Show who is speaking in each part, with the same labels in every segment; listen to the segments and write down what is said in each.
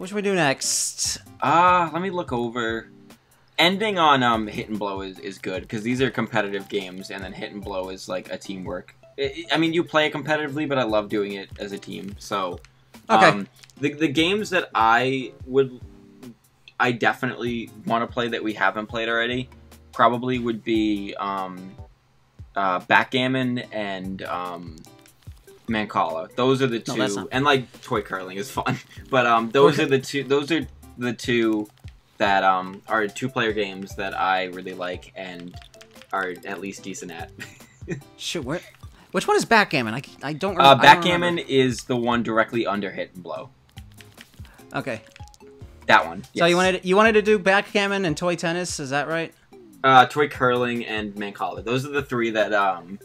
Speaker 1: What should we do next?
Speaker 2: Ah, uh, let me look over. Ending on um hit and blow is, is good because these are competitive games, and then hit and blow is like a teamwork. I, mean, you play it competitively, but I love doing it as a team. So,
Speaker 1: okay.
Speaker 2: Um, the the games that I would, I definitely want to play that we haven't played already, probably would be um, uh, backgammon and um, Mancala. Those are the two,
Speaker 1: No,
Speaker 2: and like toy curling is fun. But um, those are the two. Those are the two that um are two player games that I really like and are at least decent at.
Speaker 1: Shoot, where? Which one is backgammon? I, I don't.
Speaker 2: Uh,
Speaker 1: I don't
Speaker 2: backgammon
Speaker 1: remember.
Speaker 2: is the one directly under hit and blow.
Speaker 1: Okay.
Speaker 2: That one.
Speaker 1: So you wanted you wanted to do backgammon and toy tennis? Is that right?
Speaker 2: uh, toy curling and Mancala. Those are the three that um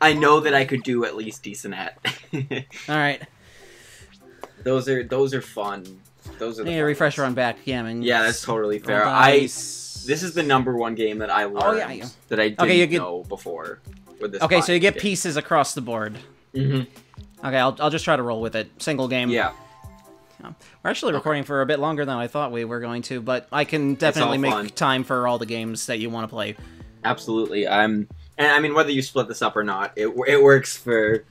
Speaker 2: I know that I could do at least decent at.
Speaker 1: All right.
Speaker 2: those are those are fun. Those are the
Speaker 1: a refresher
Speaker 2: ones.
Speaker 1: on backgammon.
Speaker 2: Yeah, man. Yeah, that's totally fair.
Speaker 1: Roll
Speaker 2: I this is the number one game that I learned
Speaker 1: Oh, yeah, yeah.
Speaker 2: that I didn't
Speaker 1: Okay, you get-
Speaker 2: know before. With this
Speaker 1: Okay, so you get
Speaker 2: podcast.
Speaker 1: pieces across the board.
Speaker 2: hmm
Speaker 1: Okay, I'll, I'll just try to roll with it. Single game.
Speaker 2: Yeah,
Speaker 1: We're actually recording for a bit longer than I thought we were going to, but I can definitely make time for all the games that you want to play.
Speaker 2: absolutely. I'm, and I mean whether you split this up or not, it it works for.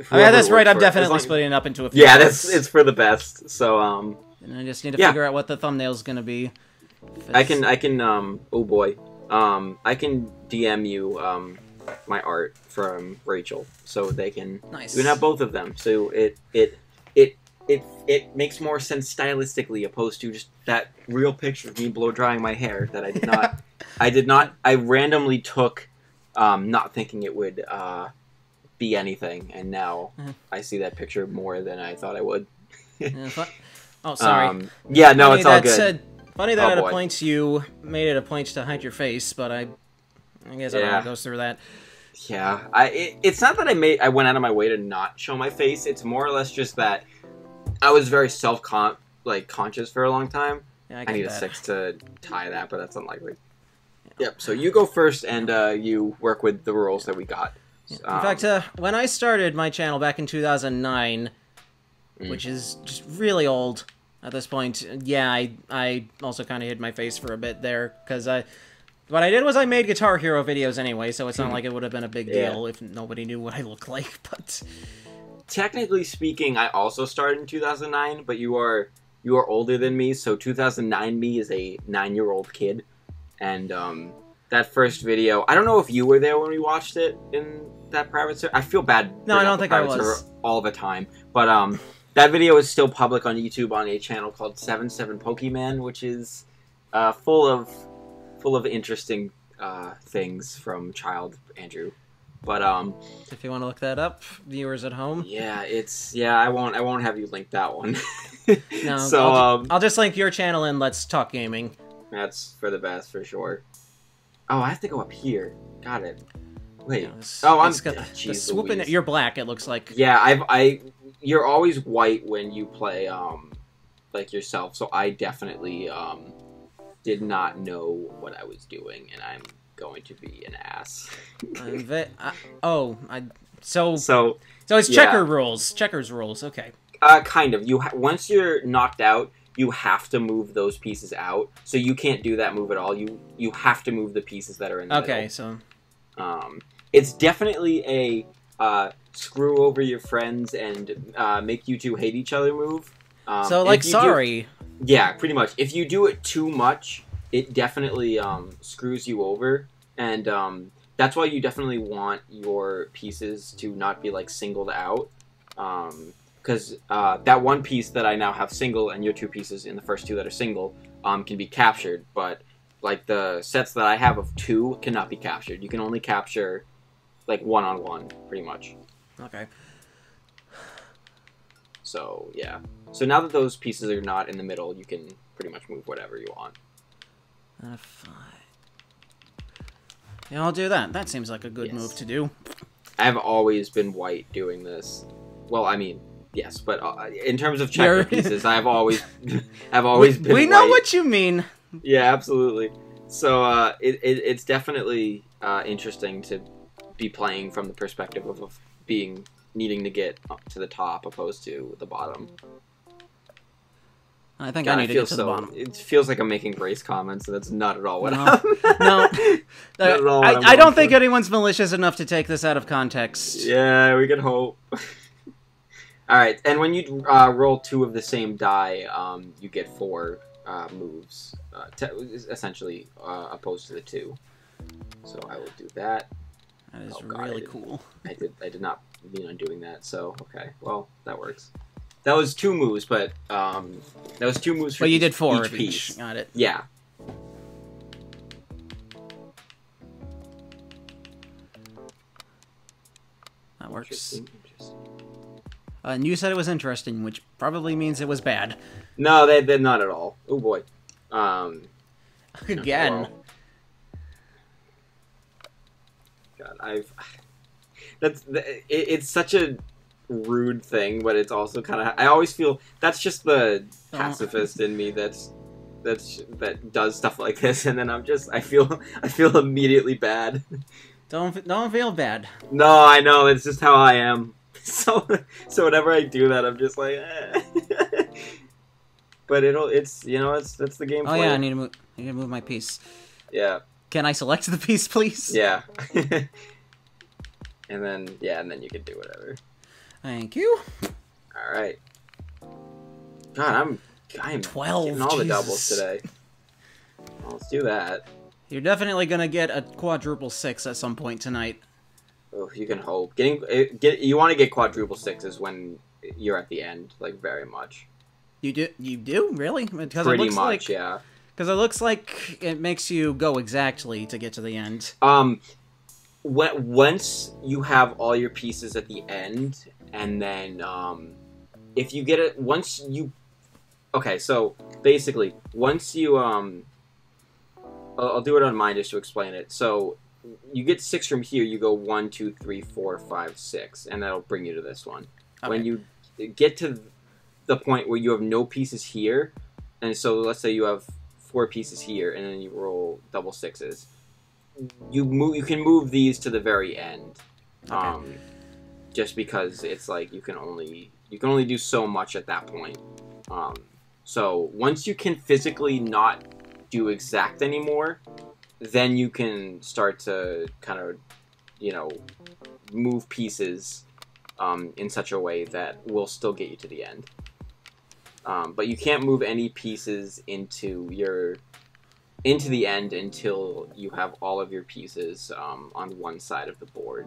Speaker 1: Yeah,
Speaker 2: whoever
Speaker 1: that's right. I'm
Speaker 2: for.
Speaker 1: Definitely splitting it up into a few.
Speaker 2: Yeah, that's it's for the best. So um,
Speaker 1: And I just need to
Speaker 2: Yeah.
Speaker 1: figure out what the thumbnail's gonna be.
Speaker 2: I can I can um oh boy um I can DM you um my art from Rachel so they can
Speaker 1: Nice.
Speaker 2: we can have both of them so it it it it it makes more sense stylistically opposed to just that real picture of me blow drying my hair that I did not I did not I randomly took um not thinking it would uh be anything and now
Speaker 1: Mhm.
Speaker 2: I see that picture more than I thought I would.
Speaker 1: Yeah, fu- oh, sorry.
Speaker 2: Um, yeah, no,
Speaker 1: Funny
Speaker 2: it's all good.
Speaker 1: Said, funny that
Speaker 2: Oh,
Speaker 1: at a point you made it a point to hide your face, but I, I guess I don't
Speaker 2: Yeah.
Speaker 1: want to go through that.
Speaker 2: Yeah, I it, it's not that I made I went out of my way to not show my face. It's more or less just that I was very self con like conscious for a long time.
Speaker 1: Yeah, I
Speaker 2: I, need a six to tie that, but that's unlikely. Yep. So you go first, and uh, you work with the rules that we got.
Speaker 1: In
Speaker 2: Um,
Speaker 1: fact, uh, when I started my channel back in 2009,
Speaker 2: Mm.
Speaker 1: which is just really old at this point, yeah, I I also kind of hid my face for a bit there because I. What I did was I made Guitar Hero videos anyway, so it's not like it would have been a big
Speaker 2: Hmm. Yeah.
Speaker 1: deal if nobody knew what I look like. But
Speaker 2: technically speaking, I also started in 2009, but you are you are older than me, so 2009 me is a nine year old kid, and um, that first video, I don't know if you were there when we watched it in that private server. I feel bad.
Speaker 1: No, I don't think I was.
Speaker 2: all the time, but um, that video is still public on YouTube on a channel called Seven Seven Pokemon, which is uh, full of full of interesting uh, things from child Andrew. But um,
Speaker 1: if you want to look that up, viewers at home,
Speaker 2: yeah, it's yeah. I won't. I won't have you link that one.
Speaker 1: No,
Speaker 2: so
Speaker 1: I'll,
Speaker 2: um,
Speaker 1: I'll just link your channel and let's talk gaming.
Speaker 2: that's for the best for sure. Oh, I have to go up here. Got it. Wait.
Speaker 1: It's-
Speaker 2: Oh, I'm-
Speaker 1: it's got
Speaker 2: ah,
Speaker 1: the swooping.
Speaker 2: Louise.
Speaker 1: You're black. It looks like.
Speaker 2: Yeah, I've I. You're always white when you play um, like yourself. So I definitely um, did not know what I was doing, and I'm going to be an ass.
Speaker 1: I- oh, I so
Speaker 2: so
Speaker 1: so it's
Speaker 2: yeah.
Speaker 1: checker rules. Checkers rules. Okay.
Speaker 2: Uh, kind of. You ha- once you're knocked out, you have to move those pieces out. So you can't do that move at all. You you have to move the pieces that are in the
Speaker 1: Okay. So.
Speaker 2: Um, it's definitely a uh, screw over your friends and uh, make you two hate each other move. Um,
Speaker 1: so like
Speaker 2: you do-
Speaker 1: sorry.
Speaker 2: yeah, pretty much. If you do it too much, it definitely um, screws you over, and um, that's why you definitely want your pieces to not be like singled out. Because uh, that one piece that I now have single, and your two pieces in the first two that are single, um, can be captured, but like the sets that I have of two cannot be captured. You can only capture like one on one, pretty much.
Speaker 1: Okay.
Speaker 2: So yeah. So now that those pieces are not in the middle, you can pretty much move whatever you want.
Speaker 1: Uh, fine. Yeah, I'll do that. That seems like a good
Speaker 2: Yes.
Speaker 1: move to do.
Speaker 2: I've always been white doing this. Well, I mean, yes, but uh, in terms of checker pieces, I've always, I've always
Speaker 1: we,
Speaker 2: been.
Speaker 1: we know
Speaker 2: white.
Speaker 1: what you mean.
Speaker 2: Yeah, absolutely. So uh, it, it it's definitely uh, interesting to be playing from the perspective of, of being needing to get up to the top opposed to the bottom.
Speaker 1: I think
Speaker 2: God,
Speaker 1: I need to
Speaker 2: feel
Speaker 1: get to
Speaker 2: so,
Speaker 1: the bottom.
Speaker 2: It feels like I'm making race comments, and that's not at all what
Speaker 1: No.
Speaker 2: I'm.
Speaker 1: No.
Speaker 2: Not at all
Speaker 1: I, I don't think anyone's malicious enough to take this out of context.
Speaker 2: Yeah, we can hope. All right, and when you uh, roll two of the same die, um, you get four uh, moves, uh, essentially uh, opposed to the two. So I will do that.
Speaker 1: That is
Speaker 2: Oh, God,
Speaker 1: really
Speaker 2: didn't-
Speaker 1: cool.
Speaker 2: I did. I did not mean on doing that. So okay, well that works. That was two moves, but um, that was two moves for.
Speaker 1: But you
Speaker 2: each-
Speaker 1: did four
Speaker 2: each
Speaker 1: of
Speaker 2: piece.
Speaker 1: each. Got it.
Speaker 2: Yeah.
Speaker 1: That works.
Speaker 2: Interesting.
Speaker 1: Uh, and you said it was interesting, which probably means it was bad.
Speaker 2: No, they they're not at all. Oh boy. Um.
Speaker 1: Again.
Speaker 2: God, I've. That's it, it's such a rude thing, but it's also kind of. I always feel that's just the
Speaker 1: Oh.
Speaker 2: pacifist in me. That's that's that does stuff like this, and then I'm just I feel I feel immediately bad.
Speaker 1: Don't don't feel bad.
Speaker 2: No, I know it's just how I am. So so whenever I do that, I'm just like. Eh. but it'll it's you know it's that's the game.
Speaker 1: Oh yeah, I need to move. I need to move my piece.
Speaker 2: yeah.
Speaker 1: Can I select the piece, please?
Speaker 2: Yeah. and then yeah, and then you can do whatever.
Speaker 1: Thank you.
Speaker 2: All right. God, I'm I am
Speaker 1: 12,
Speaker 2: getting all the doubles today. Well, let's do that.
Speaker 1: You're definitely gonna get a quadruple six at some point tonight.
Speaker 2: Oh, you can hope. Getting eh, get you want to get quadruple sixes when you're at the end, like very much.
Speaker 1: You do? You do really? Because it
Speaker 2: Pretty
Speaker 1: looks
Speaker 2: much,
Speaker 1: like
Speaker 2: yeah.
Speaker 1: because it looks like it makes you go exactly to get to the end.
Speaker 2: Um, when, once you have all your pieces at the end, and then um, if you get it, once you, okay, so basically, once you um, I'll, I'll do it on mine just to explain it. So you get six from here, you go one, two, three, four, five, six, and that'll bring you to this one. When you get to the point where you have no pieces here, and so let's say you have four pieces here, and then you roll double sixes. You move. You can move these to the very end,
Speaker 1: Okay.
Speaker 2: um, just because it's like you can only you can only do so much at that point. Um, so once you can physically not do exact anymore, then you can start to kind of, you know, move pieces um, in such a way that will still get you to the end. Um, but you can't move any pieces into your into the end until you have all of your pieces um, on one side of the board.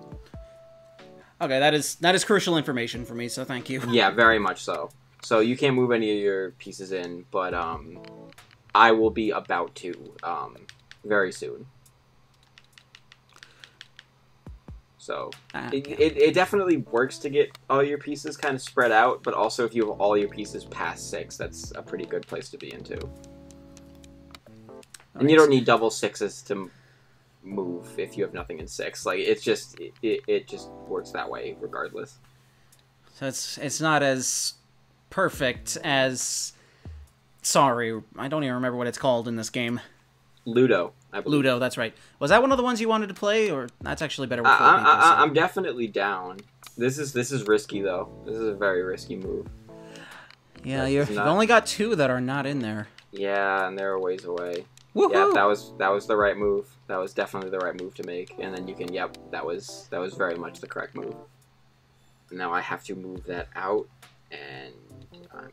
Speaker 1: Okay, that is that is crucial information for me. So thank you.
Speaker 2: Yeah, very much so. So you can't move any of your pieces in, but um, I will be about to um, very soon. So
Speaker 1: Ah,
Speaker 2: it, it, it definitely works to get all your pieces kind of spread out, but also if you have all your pieces past six, that's a pretty good place to be into. And you don't need double sixes to move if you have nothing in six. Like it's just it, it, it just works that way regardless.
Speaker 1: So it's it's not as perfect as. Sorry, I don't even remember what it's called in this game.
Speaker 2: Ludo.
Speaker 1: Ludo, that's right. Was that one of the ones you wanted to play, or that's actually better with
Speaker 2: I, I,
Speaker 1: people, so.
Speaker 2: I, I'm definitely down. This is this is risky though. This is a very risky move.
Speaker 1: yeah, you've,
Speaker 2: not-
Speaker 1: only got two that are not in there.
Speaker 2: Yeah, and they're a ways away.
Speaker 1: Woohoo!
Speaker 2: Yeah, that was that was the right move. That was definitely the right move to make. And then you can, yep, that was that was very much the correct move. Now I have to move that out, and um,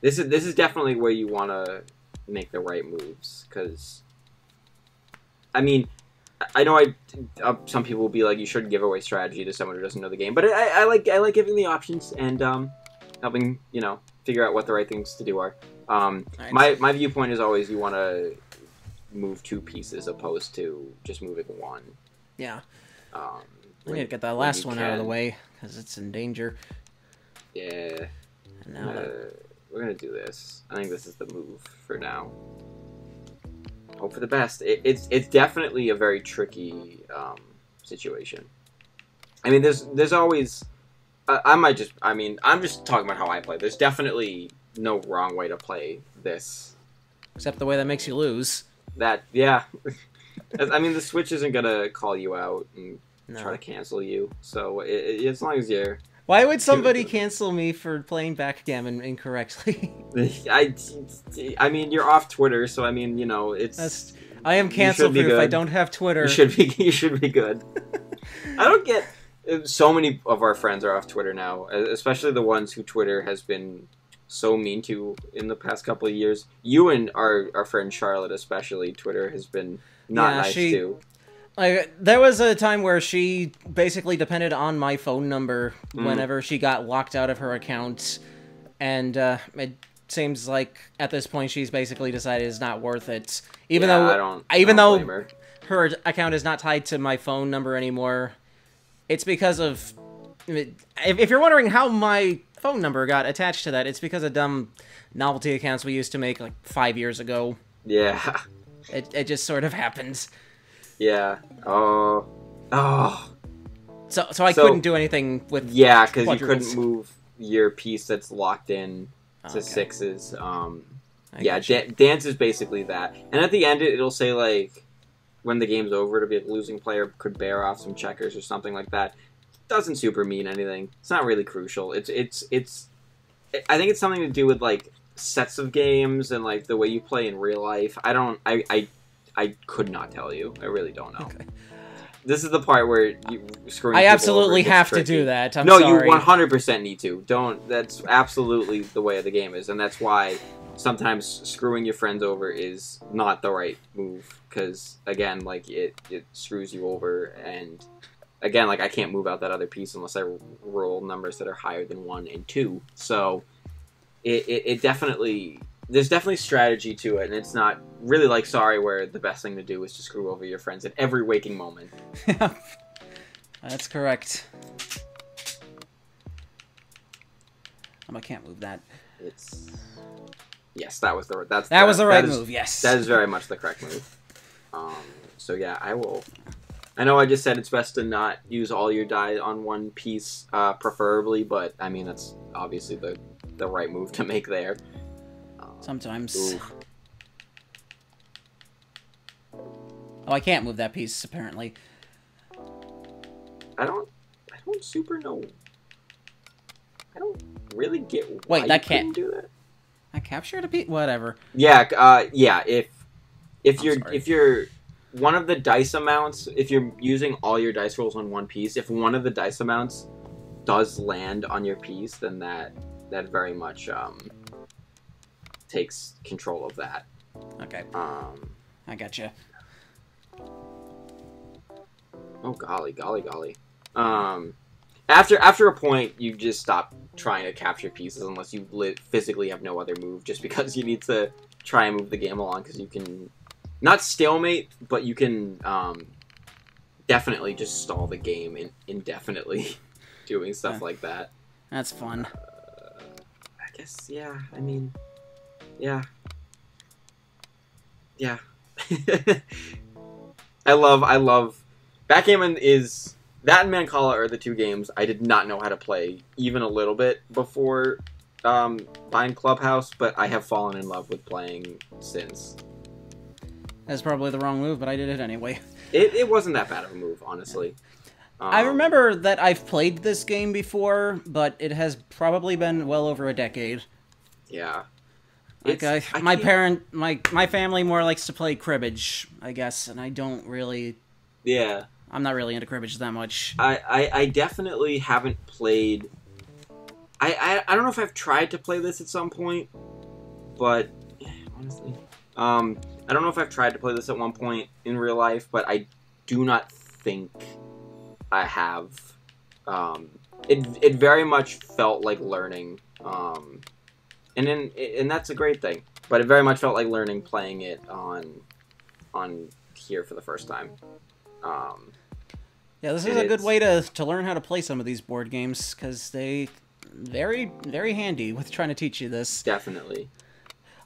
Speaker 2: this is this is definitely where you want to make the right moves because. I mean, I- know I uh, some people will be like you shouldn't give away strategy to someone who doesn't know the game, but I, I like I like giving the options and um, helping you know figure out what the right things to do are. Um, my my viewpoint is always you want to move two pieces opposed to just moving one.
Speaker 1: yeah,
Speaker 2: Um,
Speaker 1: I need to get that last one out of the way because it's in danger.
Speaker 2: Yeah,
Speaker 1: And now that-
Speaker 2: uh, we're gonna do this. I think this is the move for now. Hope for the best. It, it's it's definitely a very tricky um, situation. I mean, there's there's always. I, I might just. I mean, I'm just talking about how I play. There's definitely no wrong way to play this.
Speaker 1: except the way that makes you lose.
Speaker 2: That yeah. I mean, the Switch isn't gonna call you out and try to cancel you. So it, it, as long as you're
Speaker 1: Why would somebody cancel me for playing backgammon incorrectly?
Speaker 2: I, I mean, you're off Twitter, so I mean, you know, it's.
Speaker 1: That's, I am canceled
Speaker 2: be
Speaker 1: if I don't have Twitter.
Speaker 2: You should be. You should be good. I don't get. Um, so many of our friends are off Twitter now, especially the ones who Twitter has been so mean to in the past couple of years. You and our our friend Charlotte, especially, Twitter has been not
Speaker 1: Yeah,
Speaker 2: nice
Speaker 1: she-
Speaker 2: to.
Speaker 1: Like there was a time where she basically depended on my phone number
Speaker 2: Mm.
Speaker 1: whenever she got locked out of her account, and uh, it seems like at this point she's basically decided it's not worth it. Even
Speaker 2: Yeah,
Speaker 1: though
Speaker 2: I don't. I
Speaker 1: even
Speaker 2: don't
Speaker 1: though
Speaker 2: her.
Speaker 1: her account is not tied to my phone number anymore, it's because of. If, if you're wondering how my phone number got attached to that, it's because of dumb novelty accounts we used to make like five years ago.
Speaker 2: Yeah.
Speaker 1: It, it just sort of happens.
Speaker 2: Yeah. Oh. Oh.
Speaker 1: So so I
Speaker 2: So-
Speaker 1: couldn't do anything with
Speaker 2: Yeah, because you couldn't move your piece that's locked in to
Speaker 1: Okay.
Speaker 2: sixes. Um,
Speaker 1: I
Speaker 2: yeah, da- dance is basically that. And at the end, it, it'll say like when the game's over, to be a losing player could bear off some checkers or something like that. Doesn't super mean anything. It's not really crucial. It's it's it's. I think it's something to do with like sets of games and like the way you play in real life. I don't. I I, I could not tell you. I really don't know.
Speaker 1: Okay.
Speaker 2: This is the part where you screwing.
Speaker 1: I absolutely have to do that. I'm
Speaker 2: no,
Speaker 1: sorry.
Speaker 2: you 100% need to. Don't. That's absolutely the way the game is, and that's why sometimes screwing your friends over is not the right move. Because again, like it, it screws you over, and again, like I can't move out that other piece unless I roll numbers that are higher than one and two. So it, it, it definitely. There's definitely strategy to it, and it's not really like sorry, where the best thing to do is to screw over your friends at every waking moment.
Speaker 1: That's correct. Um, I can't move that.
Speaker 2: It's yes, that was the that's
Speaker 1: That was the right
Speaker 2: is-
Speaker 1: move. Yes.
Speaker 2: That is very much the correct move. Um, so yeah, I will. I know I just said it's best to not use all your die on one piece, uh, preferably, but I mean that's obviously the the right move to make there.
Speaker 1: Sometimes.
Speaker 2: ooh.
Speaker 1: Oh, I can't move that piece apparently.
Speaker 2: I don't. I don't super know. I don't really get why
Speaker 1: Wait, that can't-
Speaker 2: do that.
Speaker 1: I captured a piece. Whatever.
Speaker 2: Yeah, uh, yeah. If if
Speaker 1: I'm
Speaker 2: you're
Speaker 1: sorry.
Speaker 2: if you're one of the dice amounts, if you're using all your dice rolls on one piece, if one of the dice amounts does land on your piece, then that that very much um, takes control of that.
Speaker 1: Okay,
Speaker 2: Um,
Speaker 1: I gotcha.
Speaker 2: oh golly, golly, golly. Um, after after a point, you just stop trying to capture pieces unless you li- physically have no other move, just because you need to try and move the game along because you can not stalemate, but you can um, definitely just stall the game in- indefinitely doing stuff
Speaker 1: Yeah.
Speaker 2: like that.
Speaker 1: That's fun.
Speaker 2: I guess yeah. I mean, yeah, yeah. I love I love Backgammon is that and Mancala are the two games I did not know how to play even a little bit before um, buying Clubhouse, but I have fallen in love with playing since.
Speaker 1: That's probably the wrong move, but I did it anyway.
Speaker 2: It, it wasn't that bad of a move, honestly.
Speaker 1: I
Speaker 2: Um,
Speaker 1: remember that I've played this game before, but it has probably been well over a decade.
Speaker 2: Yeah.
Speaker 1: Like I,
Speaker 2: I
Speaker 1: my parent, my my family more likes to play cribbage, I guess, and I don't really.
Speaker 2: Yeah.
Speaker 1: I'm not really into cribbage that much.
Speaker 2: I, I, I definitely haven't played. I, I I don't know if I've tried to play this at some point, but honestly, um, I don't know if I've tried to play this at one point in real life, but I do not think I have. Um, it it very much felt like learning, um, and then and that's a great thing. But it very much felt like learning playing it on on here for the first time. Um,
Speaker 1: Yeah, this is a good way to to learn how to play some of these board games because they very very handy with trying to teach you this.
Speaker 2: definitely.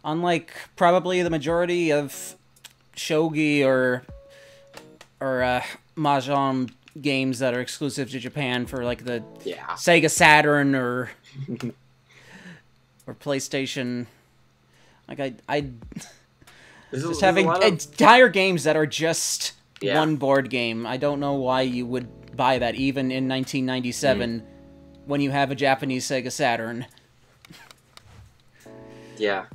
Speaker 1: Unlike probably the majority of shogi or or uh, mahjong games that are exclusive to Japan for like the
Speaker 2: Yeah.
Speaker 1: Sega Saturn or or PlayStation. Like I I
Speaker 2: There's
Speaker 1: just
Speaker 2: a
Speaker 1: having
Speaker 2: of-
Speaker 1: entire games that are just
Speaker 2: Yeah.
Speaker 1: one board game. I don't know why you would buy that even in 1997. Mm. when you have a Japanese Sega Saturn.
Speaker 2: Yeah.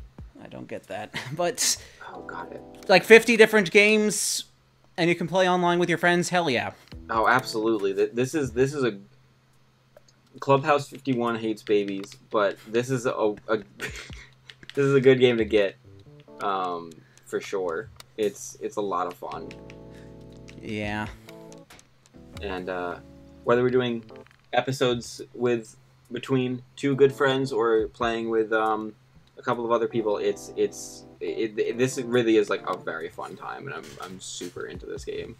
Speaker 1: I don't get that. But
Speaker 2: Oh god. It.
Speaker 1: like 50 different games and you can play online with your friends, hell yeah.
Speaker 2: Oh, absolutely. Th- This is this is a Clubhouse 51 hates babies, but this is a, a this is a good game to get um for sure. It's it's a lot of fun.
Speaker 1: Yeah.
Speaker 2: and uh, whether we're doing episodes with between two good friends or playing with um, a couple of other people, it's it's it, it, this really is like a very fun time, and I'm I'm super into this game.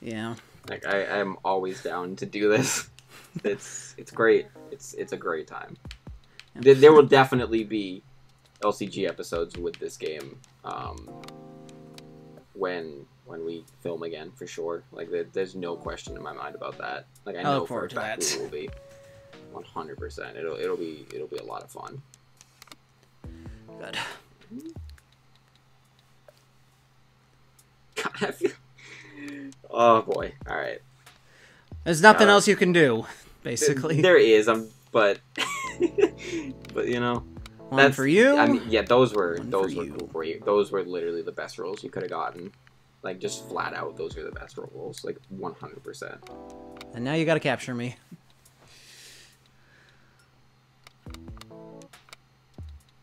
Speaker 1: Yeah.
Speaker 2: Like I am always down to do this. it's it's great. It's it's a great time. There, there will definitely be LTG episodes with this game um, when when we film again for sure. Like there, there's no question in my mind about that. Like I
Speaker 1: I
Speaker 2: know for a fact
Speaker 1: that.
Speaker 2: we will be 100. percent It'll it'll be it'll be a lot of fun.
Speaker 1: Good.
Speaker 2: God, I feel... Oh boy! All right.
Speaker 1: There's nothing
Speaker 2: Uh,
Speaker 1: else you can do, basically.
Speaker 2: there is. Um, but but you know.
Speaker 1: One
Speaker 2: That's
Speaker 1: for you.
Speaker 2: I mean, yeah, those were
Speaker 1: One
Speaker 2: those were
Speaker 1: you.
Speaker 2: cool for you. Those were literally the best rolls you could have gotten. Like just flat out, those are the best rolls. Like one hundred percent.
Speaker 1: and now you gotta capture me.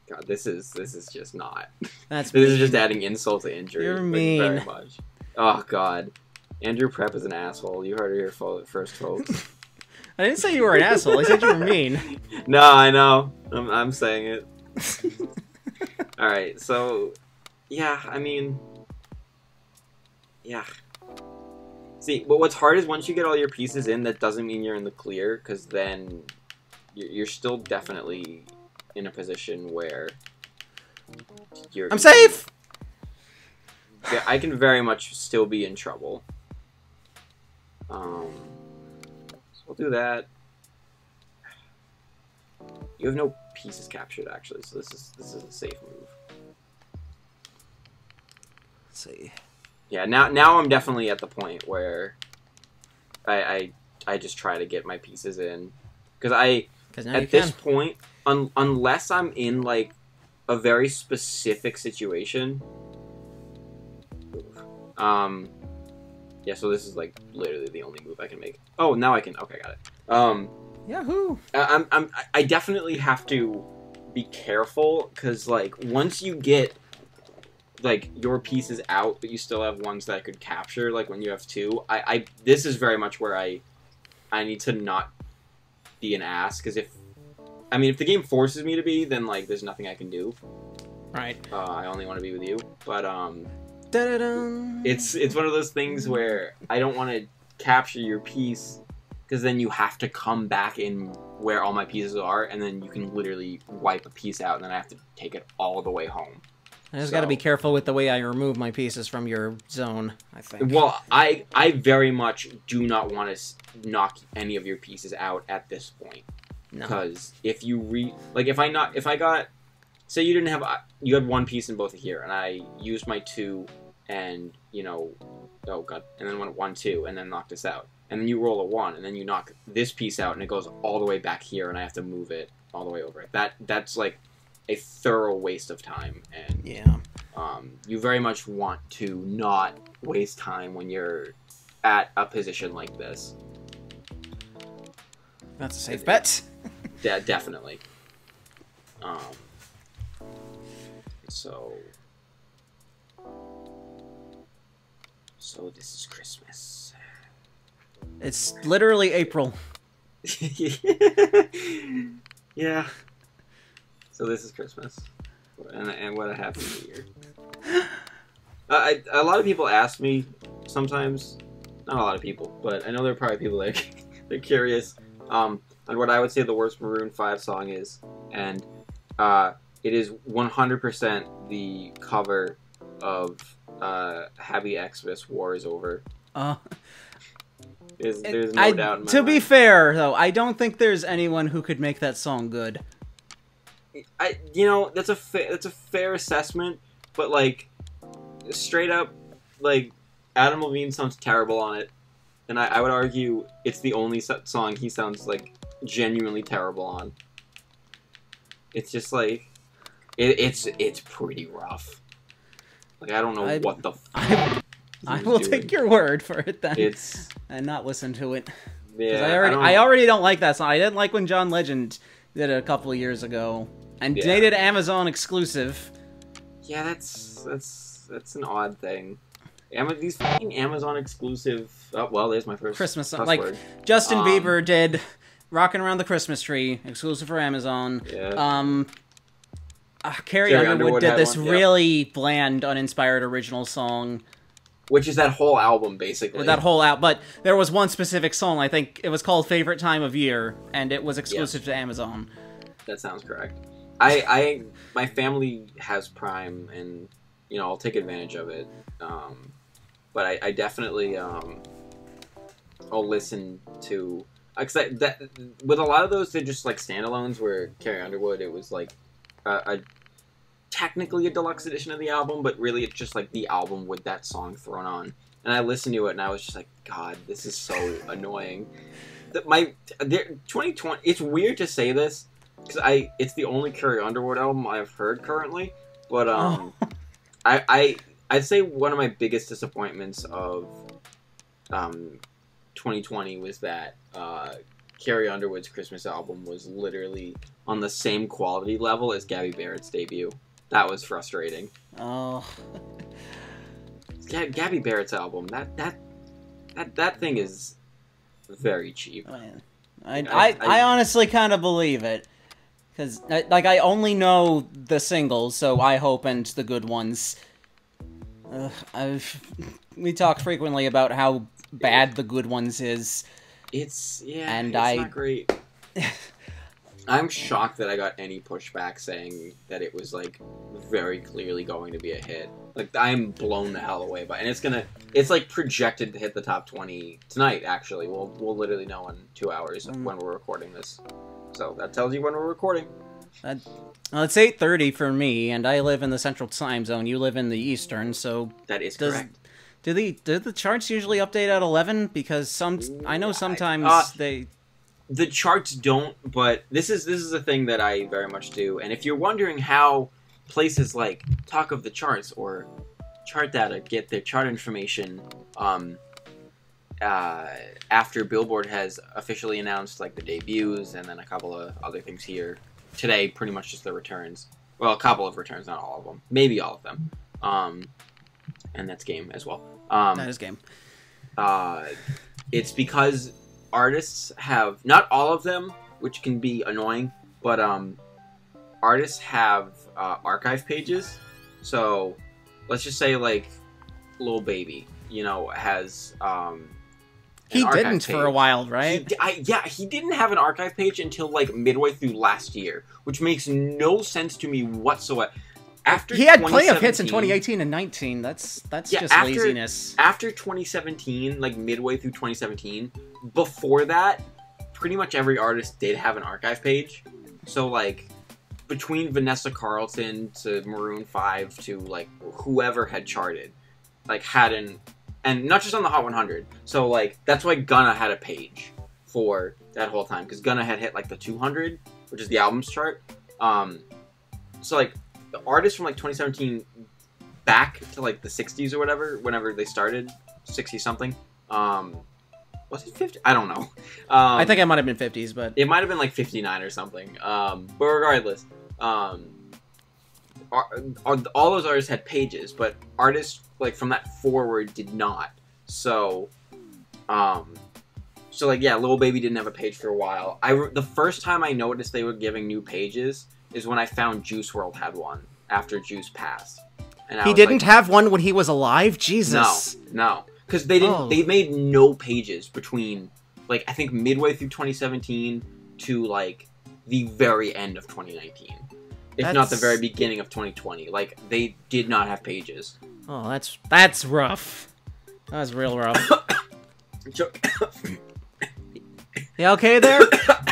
Speaker 2: God, this is this is just not.
Speaker 1: That's
Speaker 2: This is just adding insult to injury.
Speaker 1: You're mean.
Speaker 2: Very much. Oh God, Andrew Prep is an asshole. You heard it here fo- first, folks.
Speaker 1: I didn't say you were an asshole. I said you were mean.
Speaker 2: no, I know. I'm, I'm saying it. All right, so yeah, I mean, yeah. See, but what's hard is once you get all your pieces in, that doesn't mean you're in the clear, because then you're, you're still definitely in a position where you're.
Speaker 1: I'm safe.
Speaker 2: I can very much still be in trouble. Um, so we'll do that. You have no pieces captured, actually, so this is this is a safe move.
Speaker 1: Let's see.
Speaker 2: Yeah, now now I'm definitely at the point where I I, I just try to get my pieces in because I at this
Speaker 1: can.
Speaker 2: point un, unless I'm in like a very specific situation. Um, yeah. So this is like literally the only move I can make. Oh, now I can. Okay, got it. Um,
Speaker 1: Yahoo!
Speaker 2: I- I'm, I'm, I definitely have to be careful because, like, once you get like your pieces out, but you still have ones that I could capture, like when you have two, I, I this is very much where I, I need to not be an ass because if, I mean, if the game forces me to be, then like there's nothing I can do.
Speaker 1: Right.
Speaker 2: Uh, I only want to be with you, but um. It's it's one of those things where I don't want to capture your piece because then you have to come back in where all my pieces are, and then you can literally wipe a piece out, and then I have to take it all the way home.
Speaker 1: I just gotta be careful with the way I remove my pieces from your zone. I think.
Speaker 2: Well, I I very much do not want to knock any of your pieces out at this point
Speaker 1: no.
Speaker 2: because if you re like if I not if I got say you didn't have uh, you had one piece in both of here, and I used my two, and you know, oh god, and then went one two, and then knocked this out, and then you roll a one, and then you knock this piece out, and it goes all the way back here, and I have to move it all the way over. That that's like a thorough waste of time, and
Speaker 1: Yeah.
Speaker 2: um, you very much want to not waste time when you're at a position like this.
Speaker 1: That's a safe bet.
Speaker 2: De- definitely. Um. So. So this is Christmas.
Speaker 1: It's literally April.
Speaker 2: yeah. So this is Christmas, and, and what happy New Year. Uh, I, a lot of people ask me sometimes, not a lot of people, but I know there are probably people that they're curious um, on what I would say the worst Maroon Five song is, and uh, it is 100% the cover of uh, Happy Xmas War is Over.
Speaker 1: Uh,
Speaker 2: There's, there's no
Speaker 1: I,
Speaker 2: doubt
Speaker 1: to be fair, though, I don't think there's anyone who could make that song good.
Speaker 2: I you know that's a fa- that's a fair assessment, but like straight up, like Adam Levine sounds terrible on it, and I, I would argue it's the only so- song he sounds like genuinely terrible on. It's just like it, it's it's pretty rough. Like I don't know
Speaker 1: I-
Speaker 2: what the. F-
Speaker 1: I, I will
Speaker 2: doing.
Speaker 1: take your word for it then,
Speaker 2: It's
Speaker 1: and not listen to it.
Speaker 2: yeah.
Speaker 1: I already,
Speaker 2: don't-
Speaker 1: I, already don't like that song. I didn't like when John Legend did it a couple of years ago, and
Speaker 2: Yeah.
Speaker 1: dated Amazon exclusive.
Speaker 2: Yeah, that's that's that's an odd thing. Ama- these fucking Amazon exclusive. Oh well, there's my first
Speaker 1: Christmas song, like-
Speaker 2: word.
Speaker 1: Justin
Speaker 2: Um,
Speaker 1: Bieber did "Rocking Around the Christmas Tree" exclusive for Amazon.
Speaker 2: Yeah.
Speaker 1: Um, uh, Carrie,
Speaker 2: Carrie
Speaker 1: Underwood,
Speaker 2: Underwood
Speaker 1: did this
Speaker 2: one, yeah.
Speaker 1: really bland, uninspired original song.
Speaker 2: Which is that whole album basically.
Speaker 1: That whole out, but there was one specific song. I think it was called "Favorite Time of Year," and it was exclusive to Amazon.
Speaker 2: That sounds correct. I, I, my family has Prime, and you know I'll take advantage of it. Um, but I, I definitely, um, I'll listen to. Cause I, that with a lot of those, they're just like standalones. Where Carrie Underwood, it was like a, a technically a deluxe edition of the album, but really it's just like the album with that song thrown on. And I listened to it, and I was just like, God, this is so annoying. That my there, 2020. It's weird to say this because I it's the only Carrie Underwood album I've heard currently, but um, I I I'd say one of my biggest disappointments of um 2020 was that uh Carrie Underwood's Christmas album was literally on the same quality level as Gabby Barrett's debut. That was frustrating.
Speaker 1: Oh,
Speaker 2: Ga- Gabby Barrett's album that that that that thing is very cheap.
Speaker 1: I,
Speaker 2: I-
Speaker 1: I, I,
Speaker 2: I-
Speaker 1: honestly kind of believe it. Because, like, I only know the singles, so I Hope and the good ones. Ugh, we talk frequently about how bad the good ones is.
Speaker 2: It's yeah,
Speaker 1: And
Speaker 2: it's
Speaker 1: I-
Speaker 2: not great. I'm shocked that I got any pushback saying that it was like very clearly going to be a hit. Like I'm blown the hell away by, and it's gonna, it's like projected to hit the top 20 tonight. Actually, we'll we'll literally know in two hours
Speaker 1: Mm.
Speaker 2: when we're recording this. So that tells you when we're recording.
Speaker 1: Well, it's 8.30 for me, and I live in the central time zone. You live in the eastern, so
Speaker 2: That is
Speaker 1: Does-
Speaker 2: correct.
Speaker 1: Do the do the charts usually update at 11? Because some I know
Speaker 2: I-
Speaker 1: sometimes
Speaker 2: uh,
Speaker 1: they...
Speaker 2: the charts don't but this is this is a thing that i very much do. And if you're wondering how places like talk of the charts or chart data get their chart information um, uh, after billboard has officially announced like the debuts and then a couple of other things here today pretty much just the returns. Well a couple of returns not all of them. Maybe all of them. Um, and that's game as well um,
Speaker 1: that is game.
Speaker 2: uh, it's because artists have not all of them, which can be annoying, but um, artists have uh, archive pages. So let's just say like Lil Baby, you know, has um,
Speaker 1: He didn't for a
Speaker 2: page.
Speaker 1: while,
Speaker 2: He
Speaker 1: right?
Speaker 2: yeah, he didn't have an archive page until like midway through last year, which makes no sense to me whatsoever. After
Speaker 1: He had plenty of hits in 2018 and 19. That's that's
Speaker 2: Yeah,
Speaker 1: just
Speaker 2: after-
Speaker 1: laziness.
Speaker 2: after 2017, like midway through 2017, before that, pretty much every artist did have an archive page. So like between Vanessa Carlton to Maroon 5 to like whoever had charted, like hadn't and not just on the Hot 100. So like that's why Gunna had a page for that whole time cuz Gunna had hit like the 200, which is the albums chart. Um so like the artists from like 2017 back to like the 60s or whatever, whenever they started, 60 something. Um, was it 50? I don't know. Um,
Speaker 1: I think I might have been 50s, but
Speaker 2: it might have been like 59 or something. Um, but regardless, um, ar- ar- all those artists had pages, but artists like from that forward did not. So, um, so like yeah, Lil Baby didn't have a page for a while. I the first time I noticed they were giving new pages is when I found Juice WRLD had one after Juice passed. And I
Speaker 1: he didn't
Speaker 2: like,
Speaker 1: have one when he was alive. Jesus.
Speaker 2: no, no, because they didn't.
Speaker 1: Oh.
Speaker 2: They made no pages between, like I think midway through 2017 to like the very end of 2019, if not the very beginning of 2020. Like they did not have pages.
Speaker 1: Oh, that's that's rough. That was real rough. You okay there?